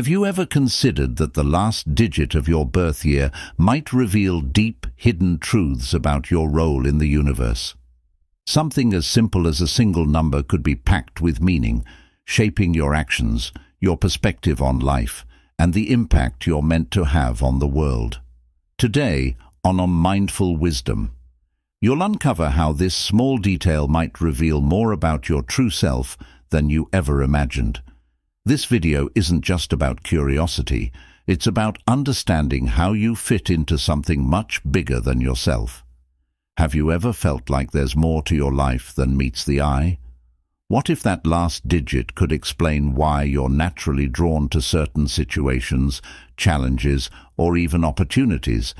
Have you ever considered that the last digit of your birth year might reveal deep, hidden truths about your role in the universe? Something as simple as a single number could be packed with meaning, shaping your actions, your perspective on life, and the impact you're meant to have on the world. Today, on A Mindful Wisdom, you'll uncover how this small detail might reveal more about your true self than you ever imagined. This video isn't just about curiosity, it's about understanding how you fit into something much bigger than yourself. Have you ever felt like there's more to your life than meets the eye? What if that last digit could explain why you're naturally drawn to certain situations, challenges, or even opportunities?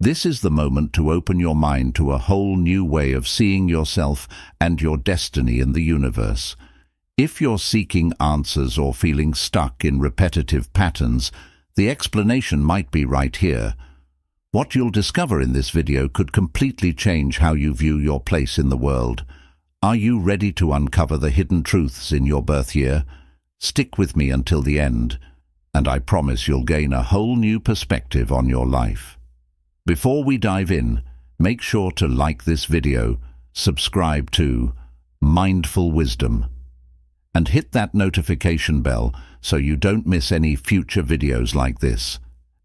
This is the moment to open your mind to a whole new way of seeing yourself and your destiny in the universe. If you're seeking answers or feeling stuck in repetitive patterns, the explanation might be right here. What you'll discover in this video could completely change how you view your place in the world. Are you ready to uncover the hidden truths in your birth year? Stick with me until the end, and I promise you'll gain a whole new perspective on your life. Before we dive in, make sure to like this video, subscribe to Mindful Wisdom, and hit that notification bell so you don't miss any future videos like this.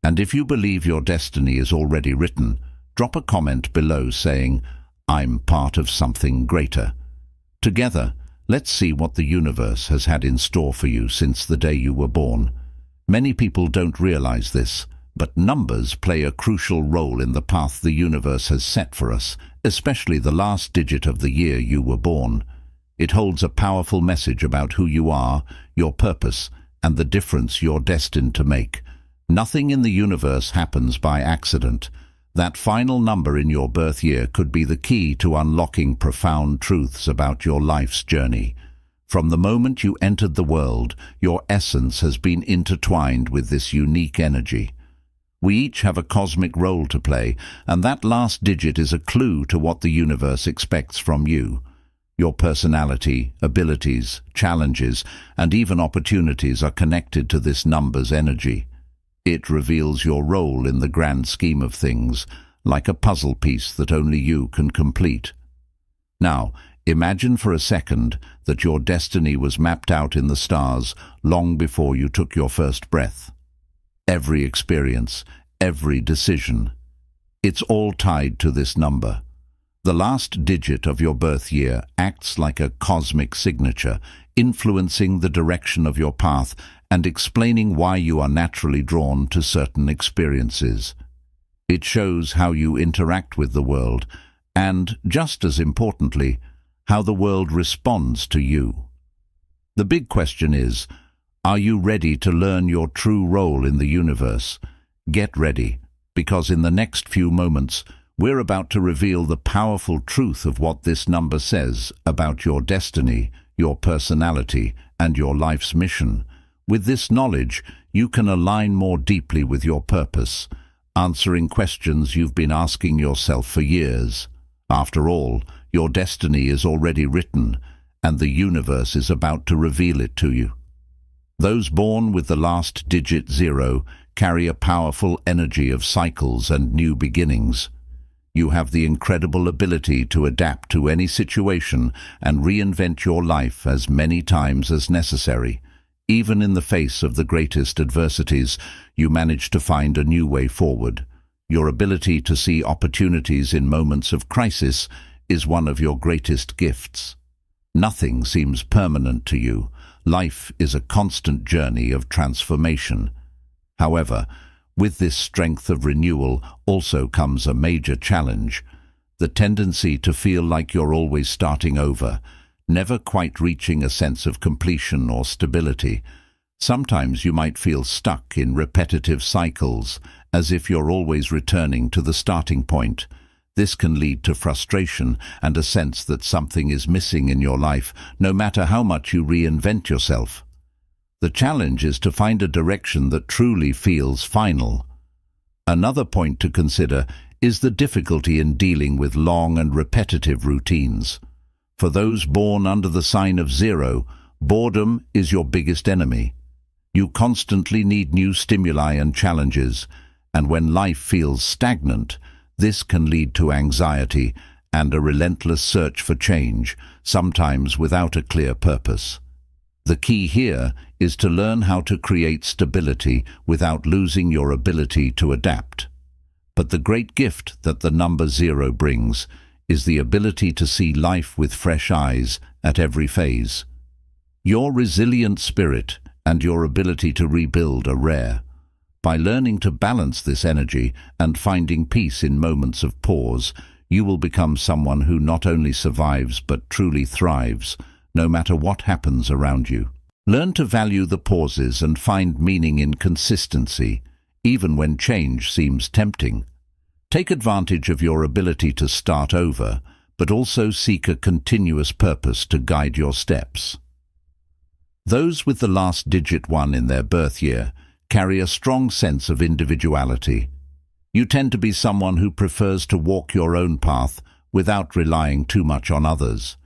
And if you believe your destiny is already written, drop a comment below saying, I'm part of something greater. Together, let's see what the universe has had in store for you since the day you were born. Many people don't realize this, but numbers play a crucial role in the path the universe has set for us, especially the last digit of the year you were born. It holds a powerful message about who you are, your purpose, and the difference you're destined to make. Nothing in the universe happens by accident. That final number in your birth year could be the key to unlocking profound truths about your life's journey. From the moment you entered the world, your essence has been intertwined with this unique energy. We each have a cosmic role to play, and that last digit is a clue to what the universe expects from you. Your personality, abilities, challenges, and even opportunities are connected to this number's energy. It reveals your role in the grand scheme of things, like a puzzle piece that only you can complete. Now, imagine for a second that your destiny was mapped out in the stars long before you took your first breath. Every experience, every decision, it's all tied to this number. The last digit of your birth year acts like a cosmic signature, influencing the direction of your path and explaining why you are naturally drawn to certain experiences. It shows how you interact with the world and, just as importantly, how the world responds to you. The big question is, are you ready to learn your true role in the universe? Get ready, because in the next few moments, we're about to reveal the powerful truth of what this number says about your destiny, your personality, and your life's mission. With this knowledge, you can align more deeply with your purpose, answering questions you've been asking yourself for years. After all, your destiny is already written, and the universe is about to reveal it to you. Those born with the last digit zero carry a powerful energy of cycles and new beginnings. You have the incredible ability to adapt to any situation and reinvent your life as many times as necessary. Even in the face of the greatest adversities, you manage to find a new way forward. Your ability to see opportunities in moments of crisis is one of your greatest gifts. Nothing seems permanent to you. Life is a constant journey of transformation. However, with this strength of renewal also comes a major challenge, the tendency to feel like you're always starting over, never quite reaching a sense of completion or stability. Sometimes you might feel stuck in repetitive cycles, as if you're always returning to the starting point. This can lead to frustration and a sense that something is missing in your life, no matter how much you reinvent yourself. The challenge is to find a direction that truly feels final. Another point to consider is the difficulty in dealing with long and repetitive routines. For those born under the sign of zero, boredom is your biggest enemy. You constantly need new stimuli and challenges, and when life feels stagnant, this can lead to anxiety and a relentless search for change, sometimes without a clear purpose. The key here is to learn how to create stability without losing your ability to adapt. But the great gift that the number zero brings is the ability to see life with fresh eyes at every phase. Your resilient spirit and your ability to rebuild are rare. By learning to balance this energy and finding peace in moments of pause, you will become someone who not only survives but truly thrives, no matter what happens around you. Learn to value the pauses and find meaning in consistency, even when change seems tempting. Take advantage of your ability to start over, but also seek a continuous purpose to guide your steps. Those with the last digit one in their birth year carry a strong sense of individuality. You tend to be someone who prefers to walk your own path without relying too much on others.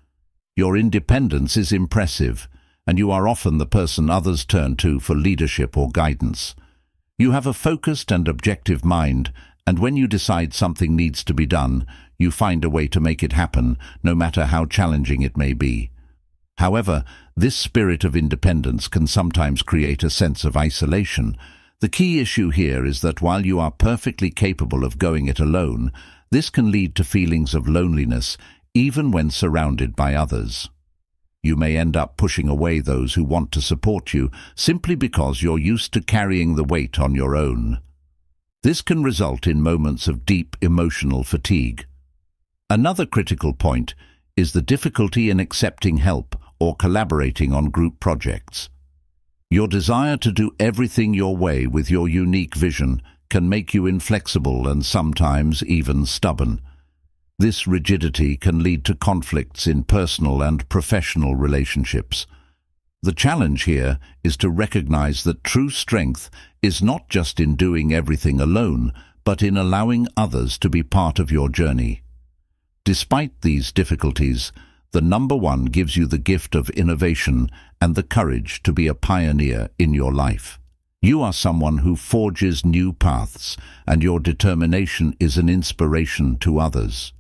Your independence is impressive, and you are often the person others turn to for leadership or guidance. You have a focused and objective mind, and when you decide something needs to be done, you find a way to make it happen, no matter how challenging it may be. However, this spirit of independence can sometimes create a sense of isolation. The key issue here is that while you are perfectly capable of going it alone, this can lead to feelings of loneliness, even when surrounded by others. You may end up pushing away those who want to support you simply because you're used to carrying the weight on your own. This can result in moments of deep emotional fatigue. Another critical point is the difficulty in accepting help or collaborating on group projects. Your desire to do everything your way with your unique vision can make you inflexible and sometimes even stubborn. This rigidity can lead to conflicts in personal and professional relationships. The challenge here is to recognize that true strength is not just in doing everything alone, but in allowing others to be part of your journey. Despite these difficulties, the number one gives you the gift of innovation and the courage to be a pioneer in your life. You are someone who forges new paths, and your determination is an inspiration to others.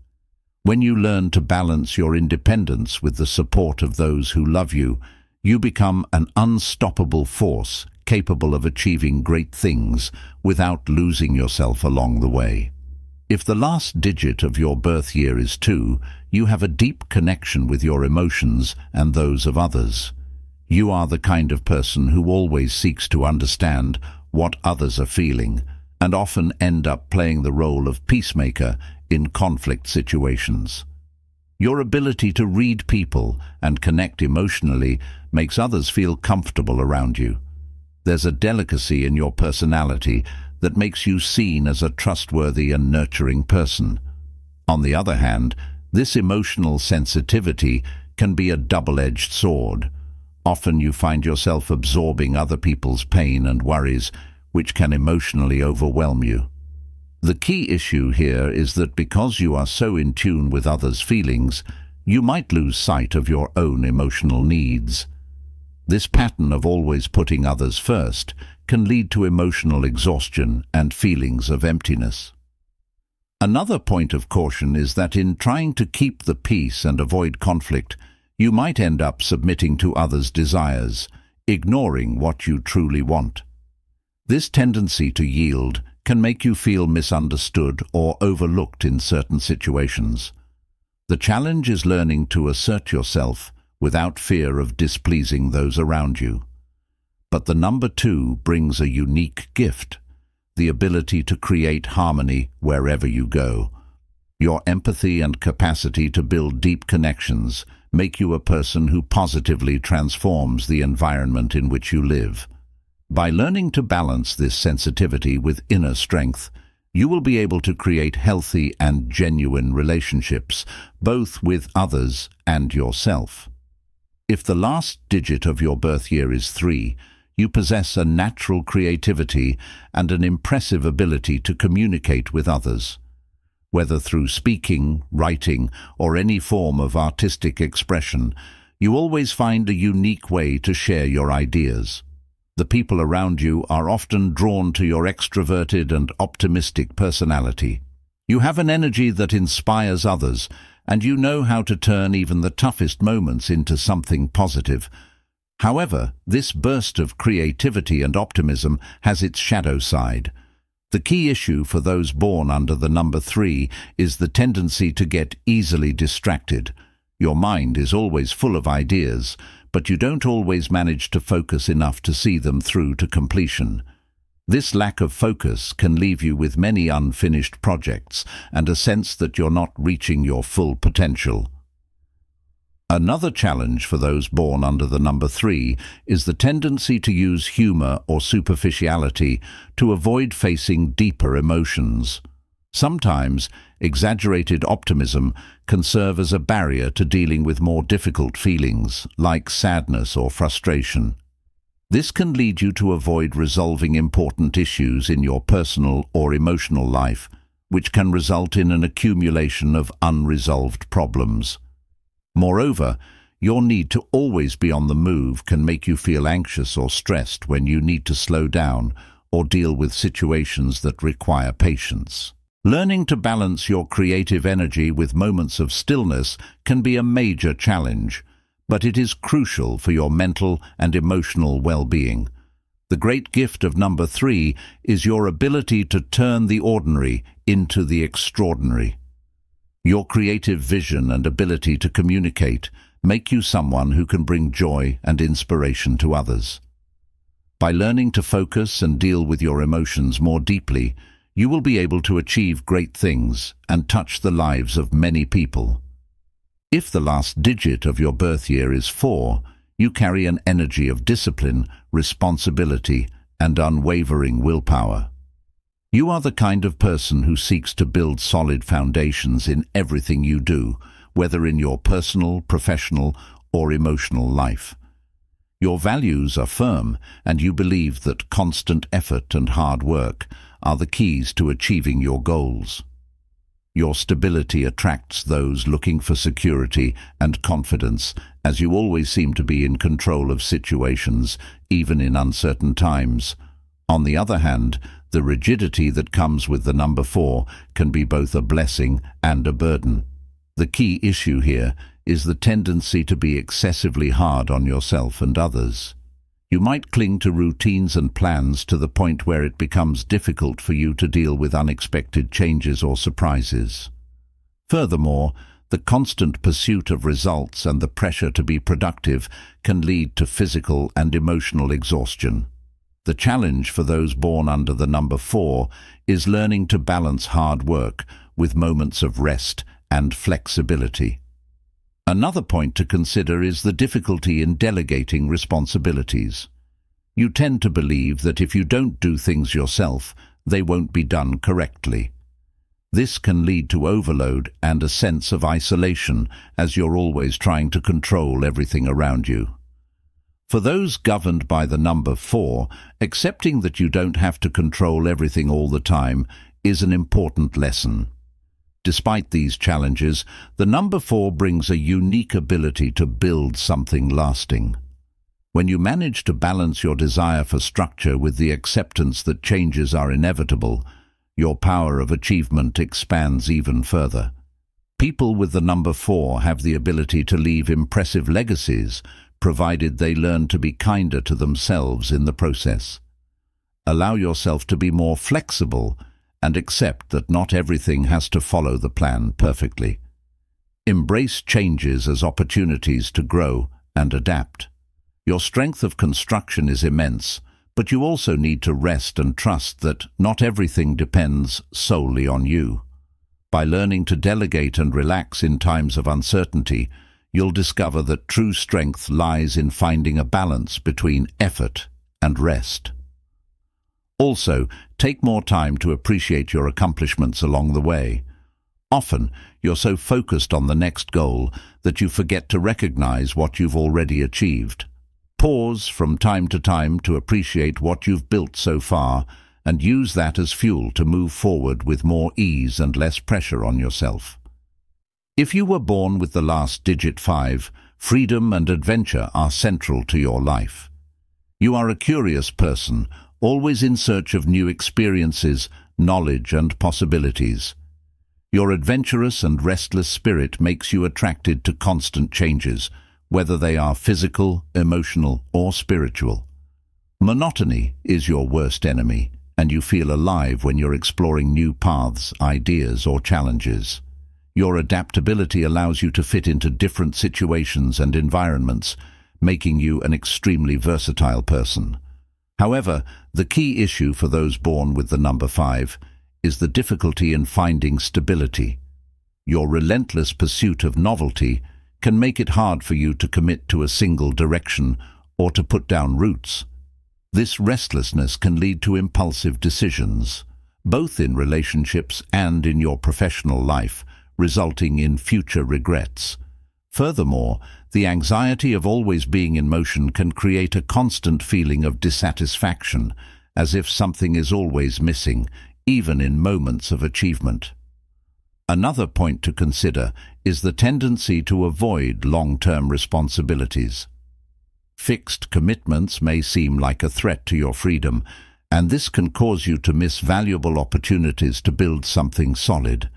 When you learn to balance your independence with the support of those who love you, you become an unstoppable force capable of achieving great things without losing yourself along the way. If the last digit of your birth year is two, you have a deep connection with your emotions and those of others. You are the kind of person who always seeks to understand what others are feeling and often end up playing the role of peacemaker in conflict situations. Your ability to read people and connect emotionally makes others feel comfortable around you. There's a delicacy in your personality that makes you seen as a trustworthy and nurturing person. On the other hand, this emotional sensitivity can be a double-edged sword. Often you find yourself absorbing other people's pain and worries, which can emotionally overwhelm you. The key issue here is that because you are so in tune with others' feelings, you might lose sight of your own emotional needs. This pattern of always putting others first can lead to emotional exhaustion and feelings of emptiness. Another point of caution is that in trying to keep the peace and avoid conflict, you might end up submitting to others' desires, ignoring what you truly want. This tendency to yield can make you feel misunderstood or overlooked in certain situations. The challenge is learning to assert yourself without fear of displeasing those around you. But the number two brings a unique gift, the ability to create harmony wherever you go. Your empathy and capacity to build deep connections make you a person who positively transforms the environment in which you live. By learning to balance this sensitivity with inner strength, you will be able to create healthy and genuine relationships, both with others and yourself. If the last digit of your birth year is three, you possess a natural creativity and an impressive ability to communicate with others. Whether through speaking, writing, or any form of artistic expression, you always find a unique way to share your ideas. The people around you are often drawn to your extroverted and optimistic personality. You have an energy that inspires others, and you know how to turn even the toughest moments into something positive. However, this burst of creativity and optimism has its shadow side. The key issue for those born under the number three is the tendency to get easily distracted. Your mind is always full of ideas, but you don't always manage to focus enough to see them through to completion. This lack of focus can leave you with many unfinished projects and a sense that you're not reaching your full potential. Another challenge for those born under the number three is the tendency to use humour or superficiality to avoid facing deeper emotions. Sometimes, exaggerated optimism can serve as a barrier to dealing with more difficult feelings, like sadness or frustration. This can lead you to avoid resolving important issues in your personal or emotional life, which can result in an accumulation of unresolved problems. Moreover, your need to always be on the move can make you feel anxious or stressed when you need to slow down or deal with situations that require patience. Learning to balance your creative energy with moments of stillness can be a major challenge, but it is crucial for your mental and emotional well-being. The great gift of number three is your ability to turn the ordinary into the extraordinary. Your creative vision and ability to communicate make you someone who can bring joy and inspiration to others. By learning to focus and deal with your emotions more deeply, you will be able to achieve great things and touch the lives of many people. If the last digit of your birth year is four, you carry an energy of discipline, responsibility, and unwavering willpower. You are the kind of person who seeks to build solid foundations in everything you do, whether in your personal, professional, or emotional life. Your values are firm, and you believe that constant effort and hard work are the keys to achieving your goals. Your stability attracts those looking for security and confidence, as you always seem to be in control of situations, even in uncertain times. On the other hand, the rigidity that comes with the number four can be both a blessing and a burden. The key issue here is the tendency to be excessively hard on yourself and others. You might cling to routines and plans to the point where it becomes difficult for you to deal with unexpected changes or surprises. Furthermore, the constant pursuit of results and the pressure to be productive can lead to physical and emotional exhaustion. The challenge for those born under the number four is learning to balance hard work with moments of rest and flexibility. Another point to consider is the difficulty in delegating responsibilities. You tend to believe that if you don't do things yourself, they won't be done correctly. This can lead to overload and a sense of isolation as you're always trying to control everything around you. For those governed by the number four, accepting that you don't have to control everything all the time is an important lesson. Despite these challenges, the number four brings a unique ability to build something lasting. When you manage to balance your desire for structure with the acceptance that changes are inevitable, your power of achievement expands even further. People with the number four have the ability to leave impressive legacies, provided they learn to be kinder to themselves in the process. Allow yourself to be more flexible and accept that not everything has to follow the plan perfectly. Embrace changes as opportunities to grow and adapt. Your strength of construction is immense, but you also need to rest and trust that not everything depends solely on you. By learning to delegate and relax in times of uncertainty, you'll discover that true strength lies in finding a balance between effort and rest. Also, take more time to appreciate your accomplishments along the way. Often, you're so focused on the next goal that you forget to recognize what you've already achieved. Pause from time to time to appreciate what you've built so far and use that as fuel to move forward with more ease and less pressure on yourself. If you were born with the last digit five, freedom and adventure are central to your life. You are a curious person, always in search of new experiences, knowledge and possibilities. Your adventurous and restless spirit makes you attracted to constant changes, whether they are physical, emotional or spiritual. Monotony is your worst enemy, and you feel alive when you're exploring new paths, ideas or challenges. Your adaptability allows you to fit into different situations and environments, making you an extremely versatile person. However, the key issue for those born with the number 5 is the difficulty in finding stability. Your relentless pursuit of novelty can make it hard for you to commit to a single direction or to put down roots. This restlessness can lead to impulsive decisions, both in relationships and in your professional life, resulting in future regrets. Furthermore, the anxiety of always being in motion can create a constant feeling of dissatisfaction, as if something is always missing, even in moments of achievement. Another point to consider is the tendency to avoid long-term responsibilities. Fixed commitments may seem like a threat to your freedom, and this can cause you to miss valuable opportunities to build something solid.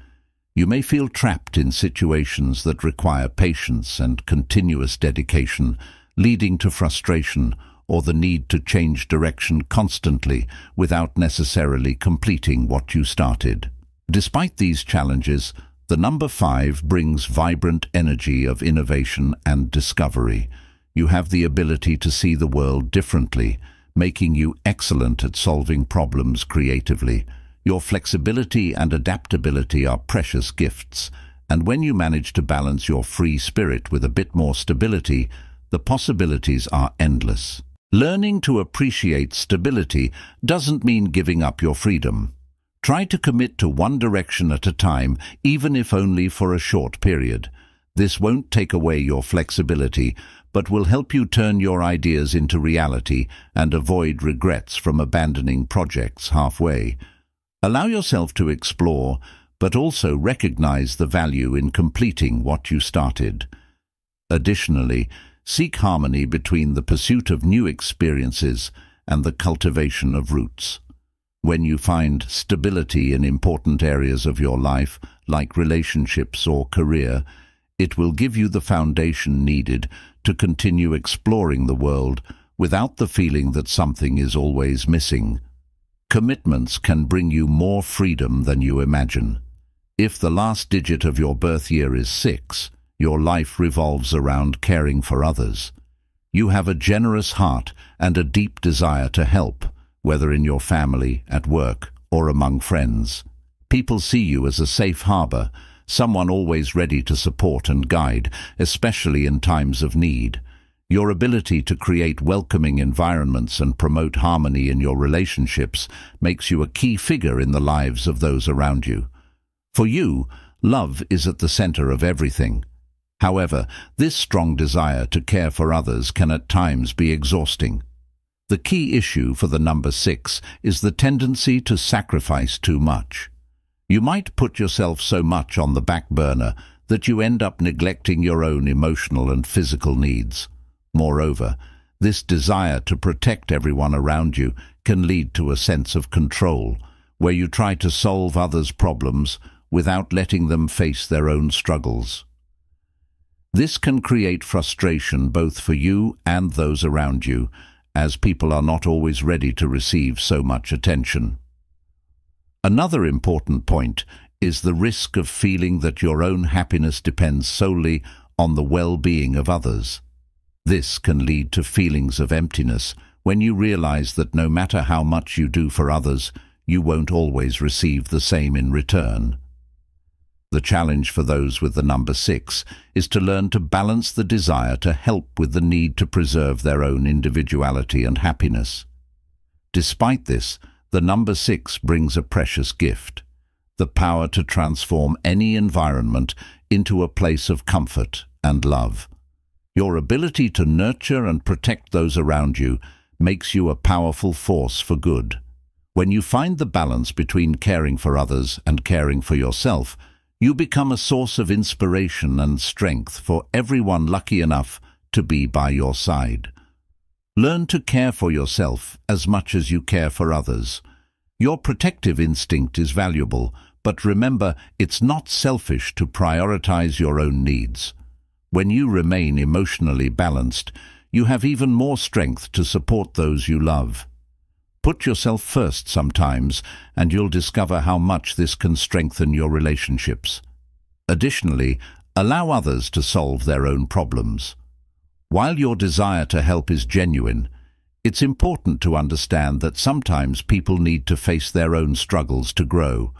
You may feel trapped in situations that require patience and continuous dedication, leading to frustration or the need to change direction constantly without necessarily completing what you started. Despite these challenges, the number five brings vibrant energy of innovation and discovery. You have the ability to see the world differently, making you excellent at solving problems creatively. Your flexibility and adaptability are precious gifts, and when you manage to balance your free spirit with a bit more stability, the possibilities are endless. Learning to appreciate stability doesn't mean giving up your freedom. Try to commit to one direction at a time, even if only for a short period. This won't take away your flexibility, but will help you turn your ideas into reality and avoid regrets from abandoning projects halfway. Allow yourself to explore, but also recognize the value in completing what you started. Additionally, Seek harmony between the pursuit of new experiences and the cultivation of roots. When you find stability in important areas of your life, like relationships or career, it will give you the foundation needed to continue exploring the world without the feeling that something is always missing. Commitments can bring you more freedom than you imagine. If the last digit of your birth year is six, your life revolves around caring for others. You have a generous heart and a deep desire to help, whether in your family, at work, or among friends. People see you as a safe harbour, someone always ready to support and guide, especially in times of need. Your ability to create welcoming environments and promote harmony in your relationships makes you a key figure in the lives of those around you. For you, love is at the centre of everything. However, this strong desire to care for others can at times be exhausting. The key issue for the number six is the tendency to sacrifice too much. You might put yourself so much on the back burner that you end up neglecting your own emotional and physical needs. Moreover, this desire to protect everyone around you can lead to a sense of control, where you try to solve others' problems without letting them face their own struggles. This can create frustration both for you and those around you, as people are not always ready to receive so much attention. Another important point is the risk of feeling that your own happiness depends solely on the well-being of others. This can lead to feelings of emptiness when you realize that no matter how much you do for others, you won't always receive the same in return. The challenge for those with the number six is to learn to balance the desire to help with the need to preserve their own individuality and happiness. Despite this, the number six brings a precious gift, the power to transform any environment into a place of comfort and love. Your ability to nurture and protect those around you makes you a powerful force for good. When you find the balance between caring for others and caring for yourself, you become a source of inspiration and strength for everyone lucky enough to be by your side. Learn to care for yourself as much as you care for others. Your protective instinct is valuable, but remember it's not selfish to prioritize your own needs. When you remain emotionally balanced, you have even more strength to support those you love. Put yourself first sometimes, and you'll discover how much this can strengthen your relationships. Additionally, allow others to solve their own problems. While your desire to help is genuine, it's important to understand that sometimes people need to face their own struggles to grow.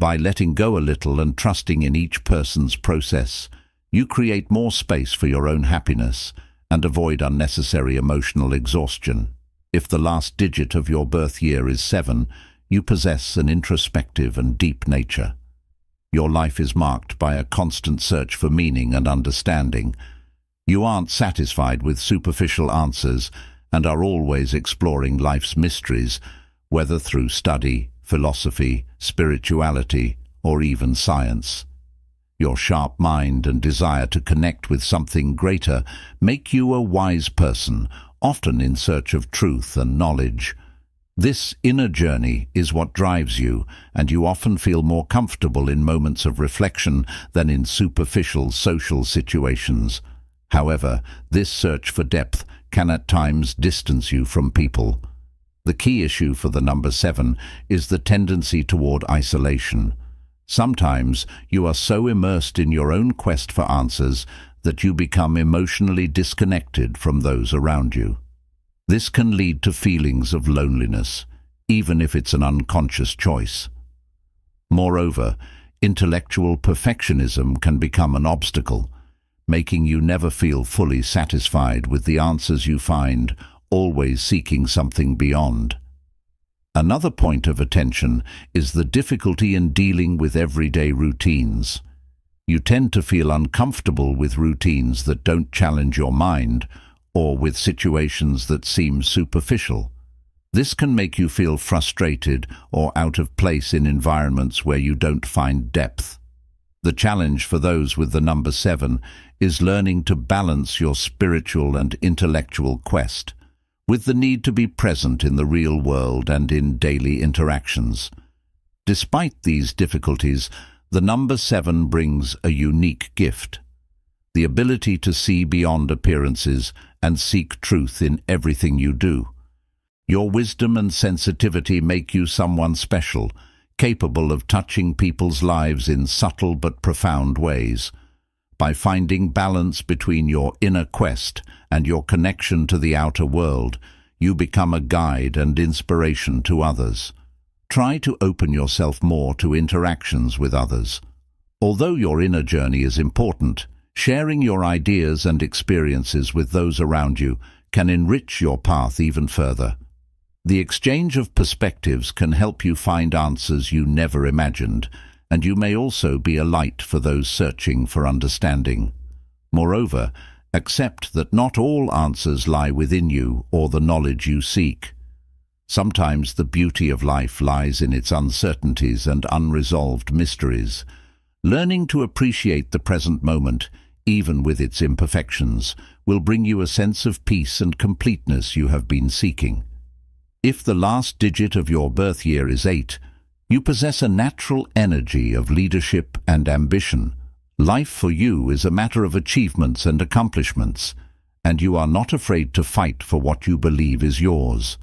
By letting go a little and trusting in each person's process, you create more space for your own happiness and avoid unnecessary emotional exhaustion. If the last digit of your birth year is seven, you possess an introspective and deep nature. Your life is marked by a constant search for meaning and understanding, you aren't satisfied with superficial answers and are always exploring life's mysteries, whether through study, philosophy, spirituality, or even science. Your sharp mind and desire to connect with something greater make you a wise person, often in search of truth and knowledge. This inner journey is what drives you, and you often feel more comfortable in moments of reflection than in superficial social situations. However, this search for depth can at times distance you from people. The key issue for the number seven is the tendency toward isolation. Sometimes you are so immersed in your own quest for answers that you become emotionally disconnected from those around you. This can lead to feelings of loneliness, even if it's an unconscious choice. Moreover, intellectual perfectionism can become an obstacle, making you never feel fully satisfied with the answers you find, always seeking something beyond. Another point of attention is the difficulty in dealing with everyday routines. You tend to feel uncomfortable with routines that don't challenge your mind or with situations that seem superficial. This can make you feel frustrated or out of place in environments where you don't find depth. The challenge for those with the number seven is learning to balance your spiritual and intellectual quest with the need to be present in the real world and in daily interactions. Despite these difficulties, the number seven brings a unique gift, the ability to see beyond appearances and seek truth in everything you do. Your wisdom and sensitivity make you someone special, capable of touching people's lives in subtle but profound ways by finding balance between your inner quest and your connection to the outer world, you become a guide and inspiration to others. Try to open yourself more to interactions with others. Although your inner journey is important, sharing your ideas and experiences with those around you can enrich your path even further. The exchange of perspectives can help you find answers you never imagined, and you may also be a light for those searching for understanding. Moreover, accept that not all answers lie within you or the knowledge you seek. Sometimes the beauty of life lies in its uncertainties and unresolved mysteries. Learning to appreciate the present moment, even with its imperfections, will bring you a sense of peace and completeness you have been seeking. If the last digit of your birth year is eight, you possess a natural energy of leadership and ambition. Life for you is a matter of achievements and accomplishments, and you are not afraid to fight for what you believe is yours.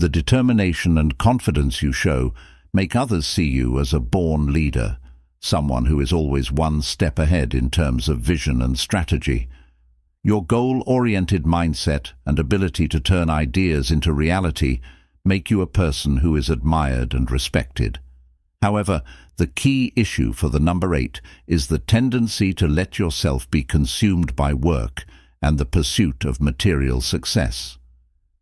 The determination and confidence you show make others see you as a born leader, someone who is always one step ahead in terms of vision and strategy. Your goal-oriented mindset and ability to turn ideas into reality make you a person who is admired and respected. However, the key issue for the number eight is the tendency to let yourself be consumed by work and the pursuit of material success.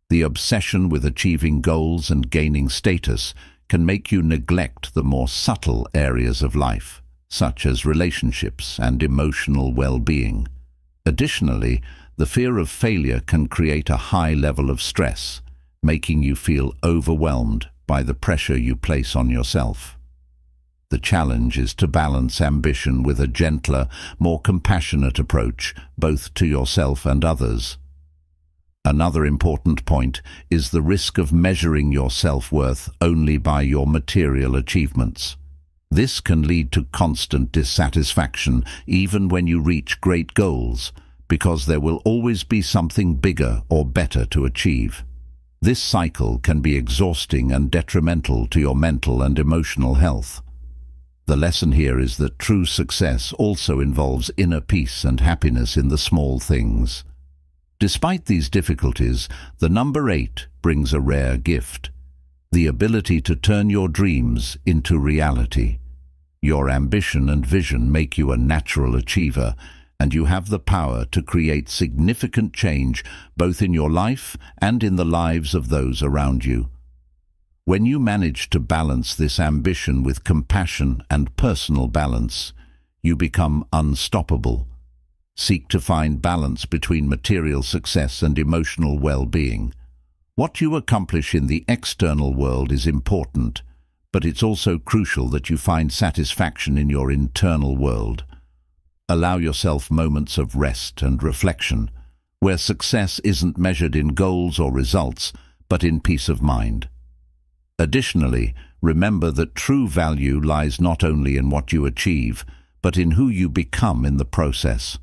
The obsession with achieving goals and gaining status can make you neglect the more subtle areas of life, such as relationships and emotional well-being. Additionally, the fear of failure can create a high level of stress, making you feel overwhelmed by the pressure you place on yourself. The challenge is to balance ambition with a gentler, more compassionate approach, both to yourself and others. Another important point is the risk of measuring your self-worth only by your material achievements. This can lead to constant dissatisfaction even when you reach great goals, because there will always be something bigger or better to achieve. This cycle can be exhausting and detrimental to your mental and emotional health. The lesson here is that true success also involves inner peace and happiness in the small things. Despite these difficulties, the number eight brings a rare gift, the ability to turn your dreams into reality. Your ambition and vision make you a natural achiever, and you have the power to create significant change both in your life and in the lives of those around you. When you manage to balance this ambition with compassion and personal balance, you become unstoppable Seek to find balance between material success and emotional well-being. What you accomplish in the external world is important, but it's also crucial that you find satisfaction in your internal world. Allow yourself moments of rest and reflection, where success isn't measured in goals or results, but in peace of mind. Additionally, remember that true value lies not only in what you achieve, but in who you become in the process.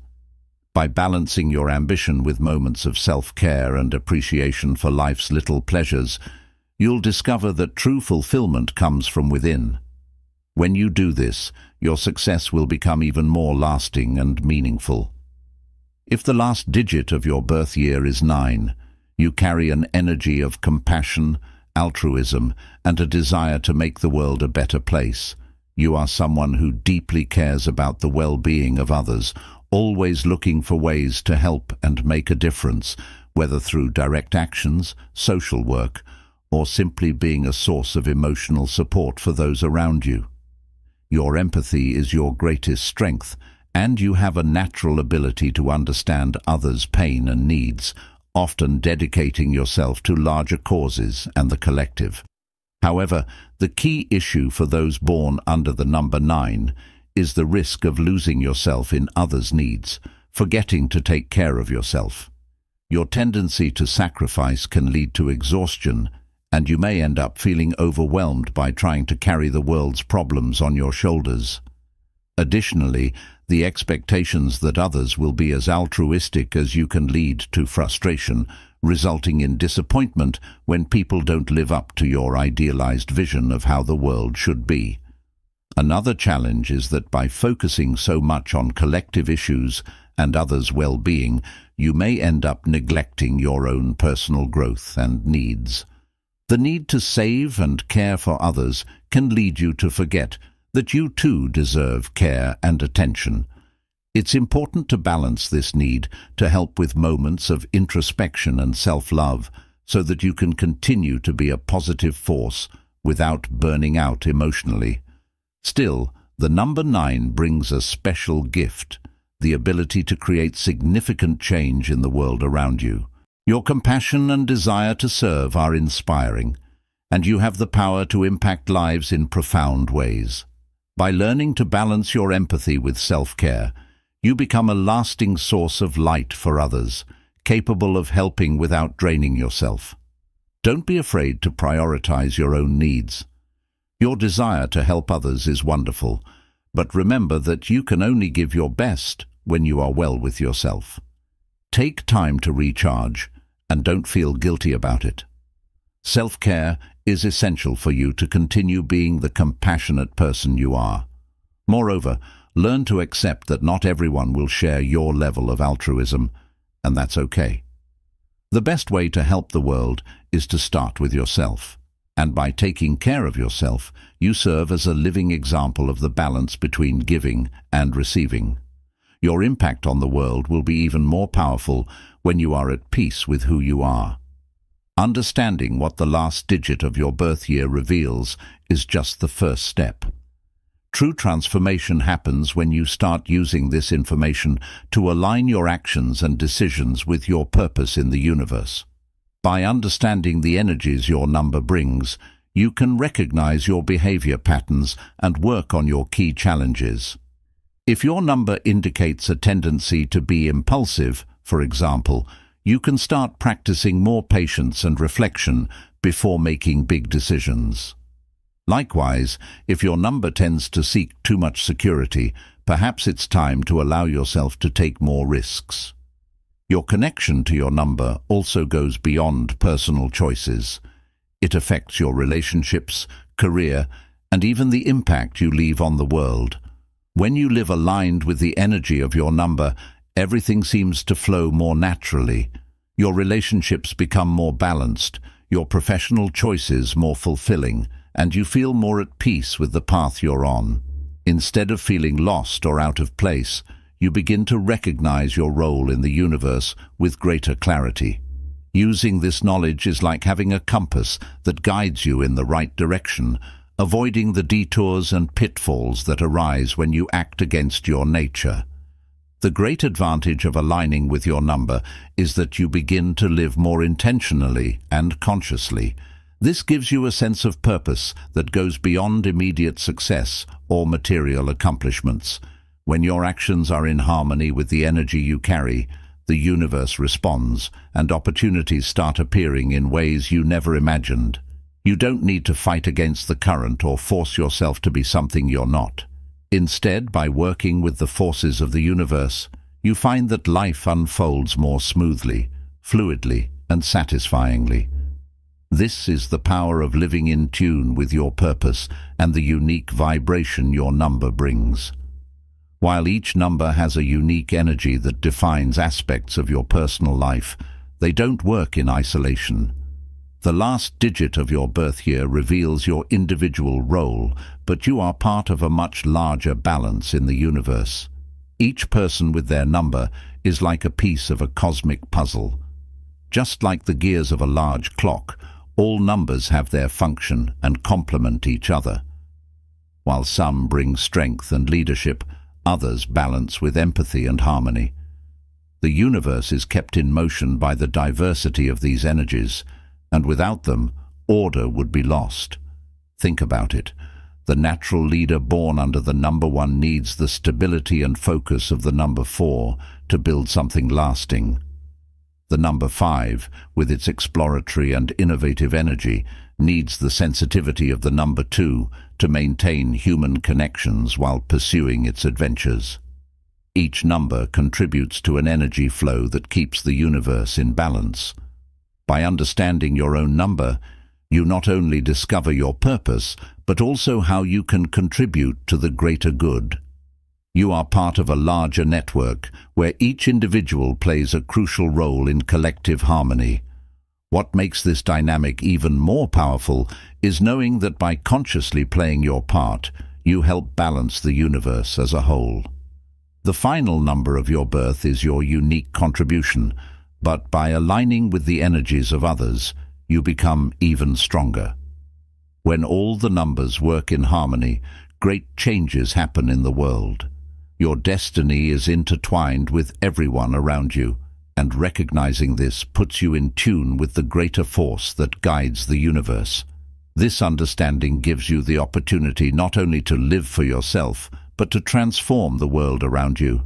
By balancing your ambition with moments of self-care and appreciation for life's little pleasures, you'll discover that true fulfillment comes from within. When you do this, your success will become even more lasting and meaningful. If the last digit of your birth year is nine, you carry an energy of compassion, altruism, and a desire to make the world a better place. You are someone who deeply cares about the well-being of others, always looking for ways to help and make a difference, whether through direct actions, social work, or simply being a source of emotional support for those around you. Your empathy is your greatest strength, and you have a natural ability to understand others' pain and needs, often dedicating yourself to larger causes and the collective. However, the key issue for those born under the number nine is the risk of losing yourself in others' needs, forgetting to take care of yourself. Your tendency to sacrifice can lead to exhaustion, and you may end up feeling overwhelmed by trying to carry the world's problems on your shoulders. Additionally, the expectations that others will be as altruistic as you can lead to frustration, resulting in disappointment when people don't live up to your idealized vision of how the world should be. Another challenge is that by focusing so much on collective issues and others' well-being, you may end up neglecting your own personal growth and needs. The need to save and care for others can lead you to forget that you too deserve care and attention. It's important to balance this need to help with moments of introspection and self-love so that you can continue to be a positive force without burning out emotionally. Still, the number nine brings a special gift, the ability to create significant change in the world around you. Your compassion and desire to serve are inspiring, and you have the power to impact lives in profound ways. By learning to balance your empathy with self-care, you become a lasting source of light for others, capable of helping without draining yourself. Don't be afraid to prioritize your own needs. Your desire to help others is wonderful, but remember that you can only give your best when you are well with yourself. Take time to recharge and don't feel guilty about it. Self-care is essential for you to continue being the compassionate person you are. Moreover, learn to accept that not everyone will share your level of altruism, and that's okay. The best way to help the world is to start with yourself and by taking care of yourself, you serve as a living example of the balance between giving and receiving. Your impact on the world will be even more powerful when you are at peace with who you are. Understanding what the last digit of your birth year reveals is just the first step. True transformation happens when you start using this information to align your actions and decisions with your purpose in the universe. By understanding the energies your number brings, you can recognize your behavior patterns and work on your key challenges. If your number indicates a tendency to be impulsive, for example, you can start practicing more patience and reflection before making big decisions. Likewise, if your number tends to seek too much security, perhaps it's time to allow yourself to take more risks. Your connection to your number also goes beyond personal choices. It affects your relationships, career, and even the impact you leave on the world. When you live aligned with the energy of your number, everything seems to flow more naturally. Your relationships become more balanced, your professional choices more fulfilling, and you feel more at peace with the path you're on. Instead of feeling lost or out of place, you begin to recognize your role in the universe with greater clarity. Using this knowledge is like having a compass that guides you in the right direction, avoiding the detours and pitfalls that arise when you act against your nature. The great advantage of aligning with your number is that you begin to live more intentionally and consciously, this gives you a sense of purpose that goes beyond immediate success or material accomplishments. When your actions are in harmony with the energy you carry, the universe responds and opportunities start appearing in ways you never imagined. You don't need to fight against the current or force yourself to be something you're not. Instead, by working with the forces of the universe, you find that life unfolds more smoothly, fluidly and satisfyingly. This is the power of living in tune with your purpose and the unique vibration your number brings. While each number has a unique energy that defines aspects of your personal life, they don't work in isolation. The last digit of your birth year reveals your individual role, but you are part of a much larger balance in the universe. Each person with their number is like a piece of a cosmic puzzle. Just like the gears of a large clock, all numbers have their function and complement each other. While some bring strength and leadership, others balance with empathy and harmony. The universe is kept in motion by the diversity of these energies, and without them, order would be lost. Think about it. The natural leader born under the number one needs the stability and focus of the number four to build something lasting. The number five, with its exploratory and innovative energy, needs the sensitivity of the number two to maintain human connections while pursuing its adventures. Each number contributes to an energy flow that keeps the universe in balance. By understanding your own number, you not only discover your purpose, but also how you can contribute to the greater good. You are part of a larger network where each individual plays a crucial role in collective harmony. What makes this dynamic even more powerful is knowing that by consciously playing your part, you help balance the universe as a whole. The final number of your birth is your unique contribution, but by aligning with the energies of others, you become even stronger. When all the numbers work in harmony, great changes happen in the world. Your destiny is intertwined with everyone around you, and recognizing this puts you in tune with the greater force that guides the universe. This understanding gives you the opportunity not only to live for yourself, but to transform the world around you.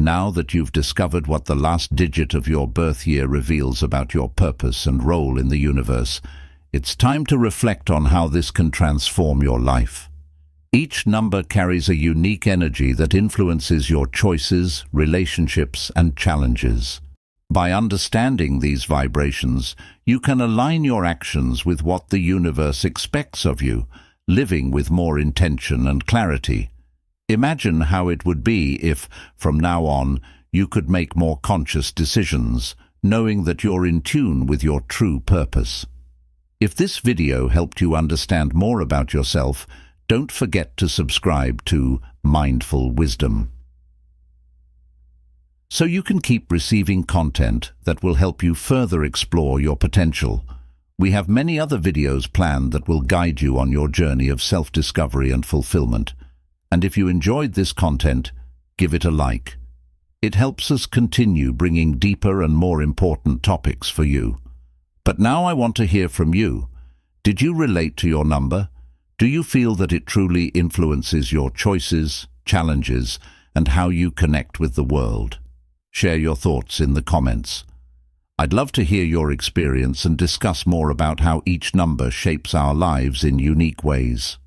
Now that you've discovered what the last digit of your birth year reveals about your purpose and role in the universe, it's time to reflect on how this can transform your life. Each number carries a unique energy that influences your choices, relationships and challenges. By understanding these vibrations, you can align your actions with what the universe expects of you, living with more intention and clarity. Imagine how it would be if, from now on, you could make more conscious decisions, knowing that you're in tune with your true purpose. If this video helped you understand more about yourself, don't forget to subscribe to Mindful Wisdom so you can keep receiving content that will help you further explore your potential. We have many other videos planned that will guide you on your journey of self-discovery and fulfillment. And if you enjoyed this content, give it a like. It helps us continue bringing deeper and more important topics for you. But now I want to hear from you. Did you relate to your number? Do you feel that it truly influences your choices, challenges, and how you connect with the world? Share your thoughts in the comments. I'd love to hear your experience and discuss more about how each number shapes our lives in unique ways.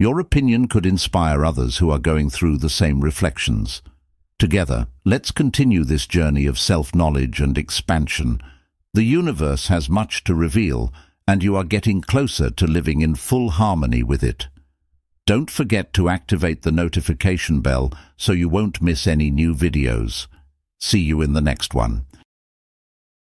Your opinion could inspire others who are going through the same reflections. Together, let's continue this journey of self-knowledge and expansion. The universe has much to reveal, and you are getting closer to living in full harmony with it. Don't forget to activate the notification bell so you won't miss any new videos. See you in the next one.